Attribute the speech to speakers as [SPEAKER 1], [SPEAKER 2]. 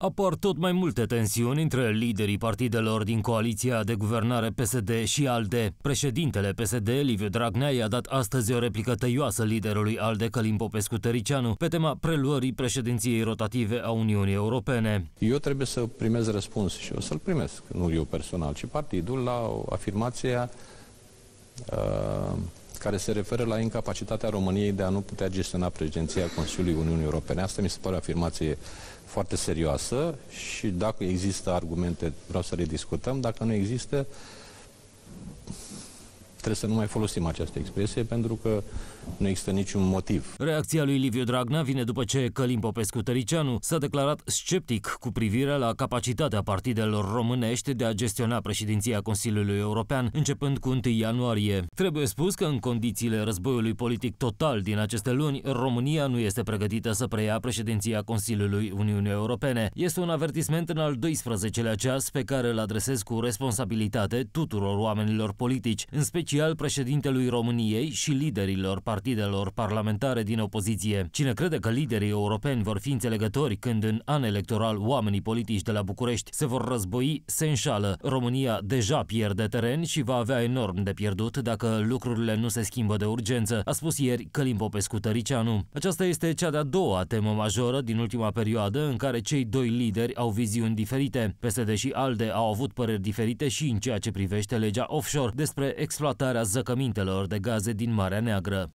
[SPEAKER 1] Apar tot mai multe tensiuni între liderii partidelor din coaliția de guvernare PSD și ALDE. Președintele PSD, Liviu Dragnea, i-a dat astăzi o replică tăioasă liderului ALDE, Călim Popescu-Tăricianu, pe tema preluării președinției rotative a Uniunii Europene.
[SPEAKER 2] Eu trebuie să primez răspuns și o să-l primesc, nu eu personal, ci partidul, la afirmația uh, care se referă la incapacitatea României de a nu putea gestiona președinția Consiliului Uniunii Europene. Asta mi se pare o afirmație foarte serioasă și dacă există argumente, vreau să le discutăm. Dacă nu există, trebuie să nu mai folosim această expresie pentru că nu există niciun motiv.
[SPEAKER 1] Reacția lui Liviu Dragnea vine după ce Călim Popescu Tăricianu s-a declarat sceptic cu privire la capacitatea partidelor românești de a gestiona președinția Consiliului European începând cu 1 ianuarie. Trebuie spus că în condițiile războiului politic total din aceste luni, România nu este pregătită să preia președinția Consiliului Uniunii Europene. Este un avertisment în al 12-lea ceas pe care îl adresez cu responsabilitate tuturor oamenilor politici, în special președintelui României și liderilor partidelor partidelor parlamentare din opoziție. Cine crede că liderii europeni vor fi înțelegători când în an electoral oamenii politici de la București se vor război, se înșală. România deja pierde teren și va avea enorm de pierdut dacă lucrurile nu se schimbă de urgență, a spus ieri Călim Popescu Tăricianu. Aceasta este cea de-a doua temă majoră din ultima perioadă în care cei doi lideri au viziuni diferite. PSD și ALDE au avut păreri diferite și în ceea ce privește legea offshore despre exploatarea zăcămintelor de gaze din Marea Neagră.